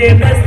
Amen.